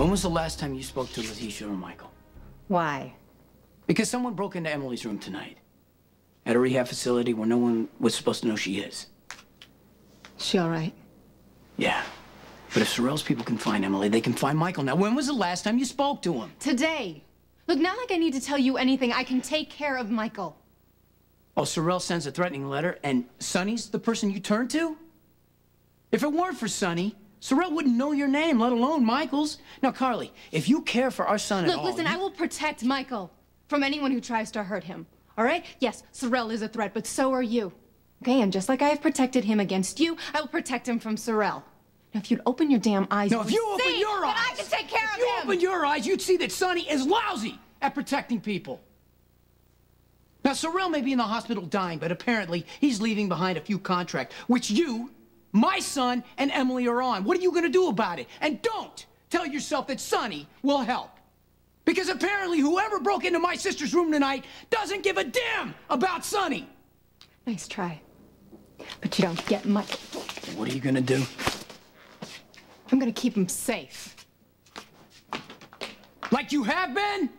When was the last time you spoke to Letitia or Michael? Why? Because someone broke into Emily's room tonight. At a rehab facility where no one was supposed to know she is. She all right? Yeah. But if Sorrell's people can find Emily, they can find Michael. Now, when was the last time you spoke to him? Today. Look, not like I need to tell you anything. I can take care of Michael. Oh, Sorrell sends a threatening letter, and Sonny's the person you turn to? If it weren't for Sonny, Sorrell wouldn't know your name, let alone Michael's. Now, Carly, if you care for our son Look, at all... Look, listen, you... I will protect Michael from anyone who tries to hurt him. All right? Yes, Sorrell is a threat, but so are you. Okay, and just like I have protected him against you, I will protect him from Sorrell. Now, if you'd open your damn eyes, No, if you open your eyes... I can take care of him! if you open your eyes, you'd see that Sonny is lousy at protecting people. Now, Sorrell may be in the hospital dying, but apparently he's leaving behind a few contracts, which you, my son, and Emily are on. What are you going to do about it? And don't tell yourself that Sonny will help. Because apparently whoever broke into my sister's room tonight doesn't give a damn about Sonny. Nice try. But you don't get much. What are you going to do? I'm gonna keep him safe. Like you have been?